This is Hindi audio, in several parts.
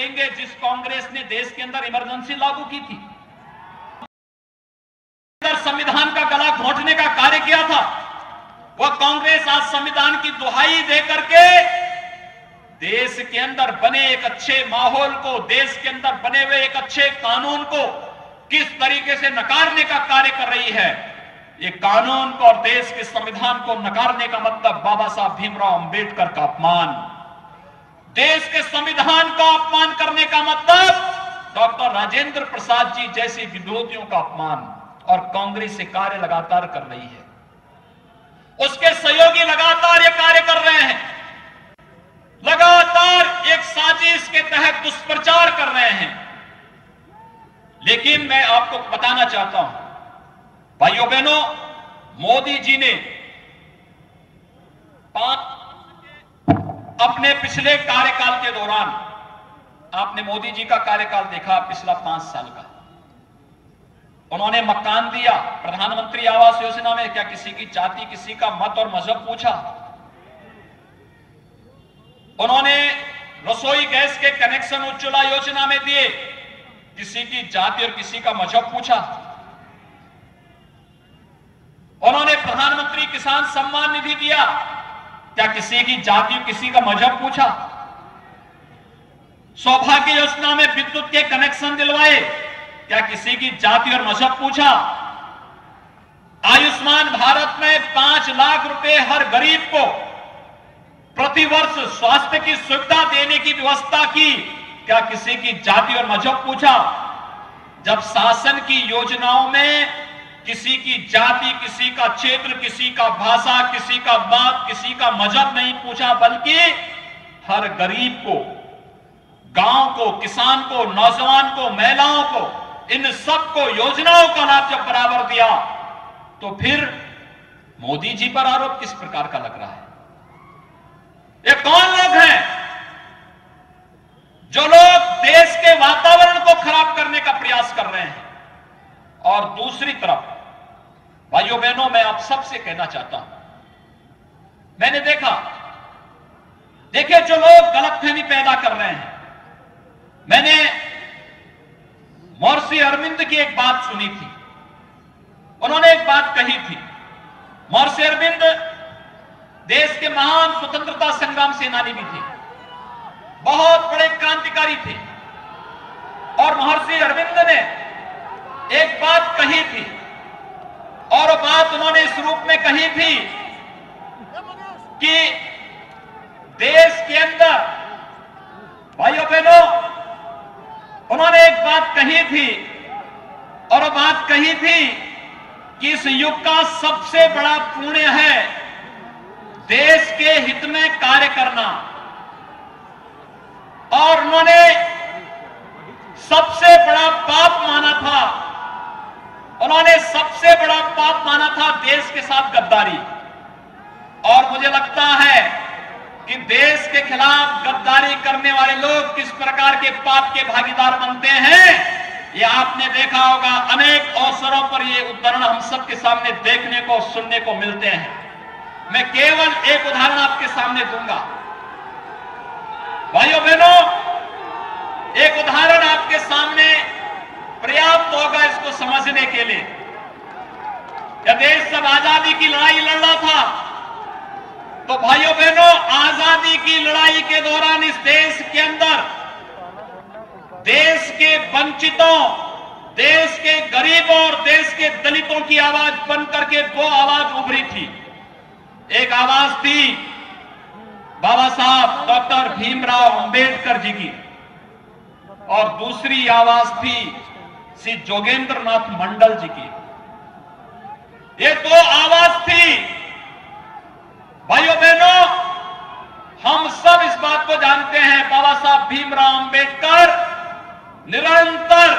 देंगे जिस कांग्रेस ने देश के अंदर इमरजेंसी लागू की थी। संविधान का गला घोटने का कार्य किया था, वह कांग्रेस आज संविधान की दुहाई दे करके देश के अंदर बने एक अच्छे माहौल को, देश के अंदर बने हुए एक अच्छे कानून को किस तरीके से नकारने का कार्य कर रही है, ये कानून को और देश के संविधान को नकारने का मतलब बाबा साहब भीमराव अंबेडकर का अपमान। देश के संविधान का अपमान करने का मतलब डॉक्टर राजेंद्र प्रसाद जी जैसे विरोधियों का अपमान और कांग्रेस से कार्य लगातार कर रही है। उसके सहयोगी लगातार ये कार्य कर रहे हैं। लगातार एक साजिश के तहत दुष्प्रचार कर रहे हैं। लेकिन मैं आपको बताना चाहता हूँ, भाइयों बहनों, मोदी जी ने पाँच अपने पिछले कार्यकाल के दौरान, आपने मोदी जी का कार्यकाल देखा पिछला पाँच साल का। उन्होंने मकान दिया, प्रधानमंत्री आवास योजना में क्या किसी की जाति, किसी का मत और मज़हब पूछा? उन्होंने रसोई गैस के कनेक्शन उज्ज्वला योजना में दिए, किसी की जाति और किसी का मज़हब पूछा? उन्होंने प्रधानमंत्री किसान सम्मान निधि दिया क्या किसी की जाति, किसी का मज़हब पूछा? सौभाग्य योजना में विद्युत के कनेक्शन दिलवाए। क्या किसी की जाति और मज़हब पूछा? आयुष्मान भारत में पाँच लाख रुपए हर गरीब को प्रतिवर्ष स्वास्थ्य की सुविधा देने की व्यवस्था की। क्या किसी की जाति और मज़हब पूछा? जब शासन की योजनाओं में किसी की जाति, किसी का क्षेत्र, किसी का भाषा, किसी का बात, किसी का मज़हब नहीं पूछा, बल्कि हर गरीब को, गाँव को, किसान को, नौजवान को, महिलाओं को, इन सबको योजनाओं का लाभ जब बराबर दिया तो फिर मोदी जी पर आरोप किस प्रकार का लग रहा है? ये कौन लोग हैं जो लोग देश के वातावरण को खराब करने का प्रयास कर रहे हैं? और दूसरी तरफ़, भाइयों बहनों, मैं आप सबसे कहना चाहता हूँ। मैंने देखा देखिए जो लोग गलतफहमी पैदा कर रहे हैं। मैंने महर्षि अरविंद की एक बात सुनी थी। उन्होंने एक बात कही थी। महर्षि अरविंद देश के महान स्वतंत्रता संग्राम सेनानी भी थे। बहुत बड़े क्रांतिकारी थे। और महर्षि अरविंद ने एक बात कही थी, और बात उन्होंने इस रूप में कही थी कि देश के अंदर, भाइयों बहनों, उन्होंने एक बात कही थी, और बात कही थी कि इस युग का सबसे बड़ा पुण्य है देश के हित में कार्य करना और उन्होंने सबसे बड़ा पाप माना था उन्होंने सबसे बड़ा पाप माना था देश के साथ गद्दारी। और मुझे लगता है कि देश के खिलाफ गद्दारी करने वाले लोग किस प्रकार के पाप के भागीदार बनते हैं, ये आपने देखा होगा। अनेक अवसरों पर ये उदाहरण हम सबके सामने देखने को, सुनने को मिलते हैं। मैं केवल एक उदाहरण आपके सामने दूँगा। भाइयों बहनों एक उदाहरण आपके सामने इसको समझने के लिए। यह देश जब आज़ादी की लड़ाई लड़ रहा था तो भाइयों बहनों आज़ादी की लड़ाई के दौरान इस देश के अंदर देश के वंचितों, देश के गरीबों और देश के दलितों की आवाज़ बन करके दो आवाज़ उभरी थी। एक आवाज़ थी बाबा साहब डॉक्टर भीमराव अंबेडकर जी की, और दूसरी आवाज़ थी श्री जोगेंद्र नाथ मंडल जी की। ये दो आवाज़ थी। भाइयों बहनों, हम सब इस बात को जानते हैं, बाबा साहब भीमराव अंबेडकर निरंतर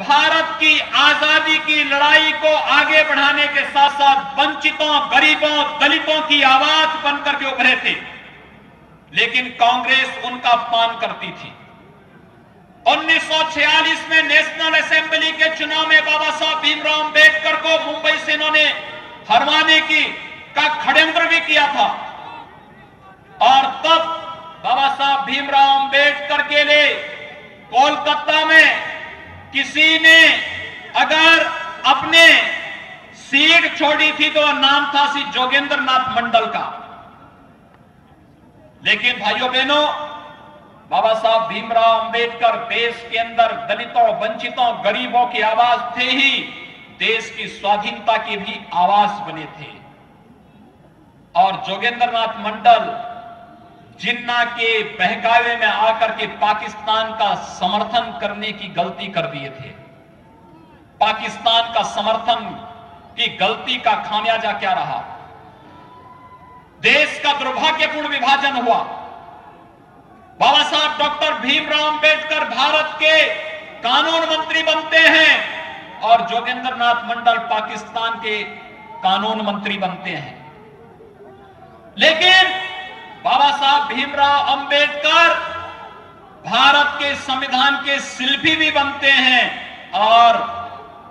भारत की आज़ादी की लड़ाई को आगे बढ़ाने के साथ साथ वंचितों, गरीबों, दलितों की आवाज़ बनकर के उभरे थे। लेकिन कांग्रेस उनका अपमान करती थी। 1946 में नेशनल असेंबली के चुनाव में बाबा साहब भीमराव अंबेडकर को मुंबई से इन्होंने हरवाने की, का षड्यंत्र भी किया था। और तब बाबा साहब भीमराव अंबेडकर के लिए कोलकाता में किसी ने अगर अपने सीट छोड़ी थी तो नाम था श्री जोगेंद्र नाथ मंडल का। लेकिन भाइयों बहनों बाबा साहब भीमराव अंबेडकर देश के अंदर दलितों, वंचितों, गरीबों की आवाज़ थे ही, देश की स्वाधीनता की भी आवाज़ बने थे। और जोगेंद्रनाथ मंडल जिन्ना के बहकावे में आकर के पाकिस्तान का समर्थन करने की गलती कर दिए थे। पाकिस्तान का समर्थन की गलती का खामियाजा क्या रहा? देश का दुर्भाग्यपूर्ण विभाजन हुआ। बाबा साहब डॉक्टर भीमराव अंबेडकर भारत के कानून मंत्री बनते हैं और जोगेंद्र नाथ मंडल पाकिस्तान के कानून मंत्री बनते हैं। लेकिन बाबा साहब भीमराव अंबेडकर भारत के संविधान के शिल्पी भी बनते हैं और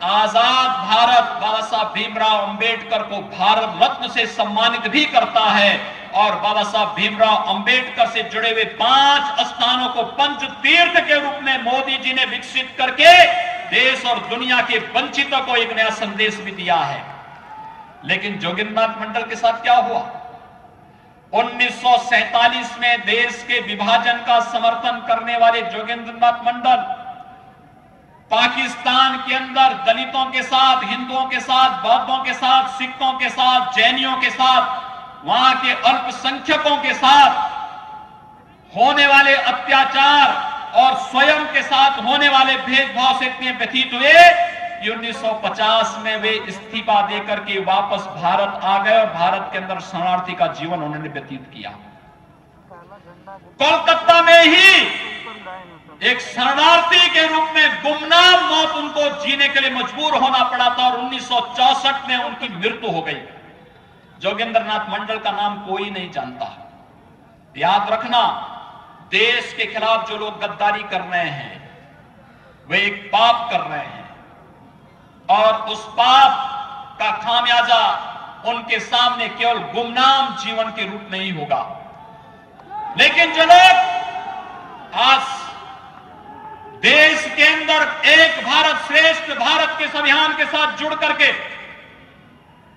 आज़ाद भारत बाबा साहब भीमराव अंबेडकर को भारत रत्न से सम्मानित भी करता है और बाबा साहब भीमराव अंबेडकर से जुड़े हुए पाँच स्थानों को पंच तीर्थ के रूप में मोदी जी ने विकसित करके देश और दुनिया के वंचितों को एक नया संदेश भी दिया है। लेकिन जोगिंद्रनाथ मंडल के साथ क्या हुआ? 1947 में देश के विभाजन का समर्थन करने वाले जोगेंद्रनाथ मंडल पाकिस्तान के अंदर दलितों के साथ, हिंदुओं के साथ बौद्धों के साथ, सिखों के साथ, जैनियों के साथ, वहाँ के अल्पसंख्यकों के साथ होने वाले अत्याचार और स्वयं के साथ होने वाले भेदभाव से इतने व्यतीत हुए कि 1950 में वे इस्तीफा देकर के वापस भारत आ गए और भारत के अंदर शरणार्थी का जीवन उन्होंने व्यतीत किया। कोलकाता में ही एक शरणार्थी के रूप में गुमनाम मौत उनको जीने के लिए मजबूर होना पड़ा था और 1964 में उनकी मृत्यु हो गई। जोगेंद्र नाथ मंडल का नाम कोई नहीं जानता। याद रखना, देश के खिलाफ जो लोग गद्दारी कर रहे हैं, वे एक पाप कर रहे हैं। और उस पाप का खामियाजा उनके सामने केवल गुमनाम जीवन के रूप में ही होगा। लेकिन जो लोग आज देश के अंदर एक भारत श्रेष्ठ भारत के अभियान के साथ जुड़ करके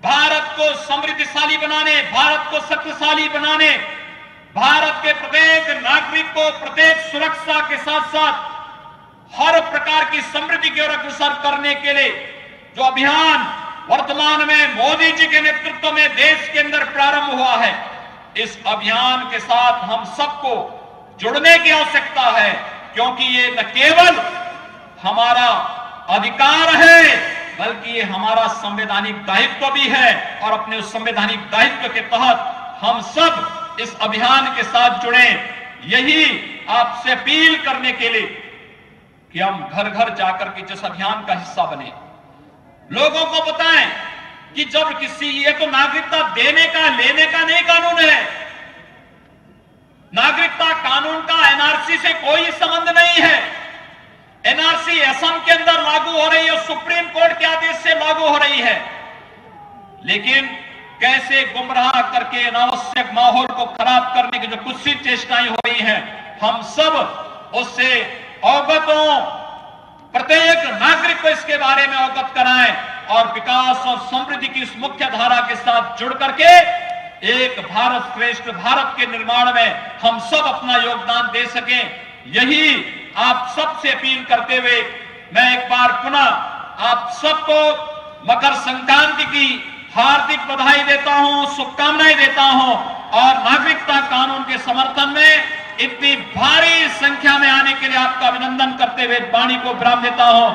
भारत को समृद्धशाली बनाने, भारत को शक्तिशाली बनाने, भारत के प्रत्येक नागरिक को प्रत्येक सुरक्षा के साथ साथ हर प्रकार की समृद्धि की ओर अग्रसर करने के लिए जो अभियान वर्तमान में मोदी जी के नेतृत्व में देश के अंदर प्रारंभ हुआ है, इस अभियान के साथ हम सबको जुड़ने की आवश्यकता है। क्योंकि ये न केवल हमारा अधिकार है, बल्कि ये हमारा संवैधानिक दायित्व भी है और अपने उस संवैधानिक दायित्व के तहत हम सब इस अभियान के साथ जुड़े। यही आपसे अपील करने के लिए कि हम घर घर जाकर के जिस अभियान का हिस्सा बने। लोगों को बताएँ कि जब किसी ये तो नागरिकता देने का, लेने का नहीं कानून है, नागरिकता एनआरसी से कोई संबंध नहीं है। एनआरसी असम के अंदर लागू हो रही है सुप्रीम कोर्ट के आदेश से लागू हो रही है। लेकिन कैसे गुमराह करके अनावश्यक माहौल को खराब करने की जो कुछ चेष्टाएँ हो रही हैं, हम सब उससे अवगत हो प्रत्येक नागरिक को इसके बारे में अवगत कराएँ और विकास और समृद्धि की इस मुख्य धारा के साथ जुड़ करके एक भारत श्रेष्ठ भारत के निर्माण में हम सब अपना योगदान दे सके। यही आप सबसे अपील करते हुए मैं एक बार पुनः आप सबको मकर संक्रांति की हार्दिक बधाई देता हूँ, शुभकामनाएँ देता हूँ और नागरिकता कानून के समर्थन में इतनी भारी संख्या में आने के लिए आपका अभिनंदन करते हुए वाणी को विराम देता हूँ।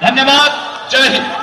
धन्यवाद। जय हिंद।